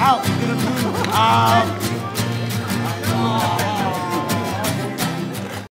out. Um,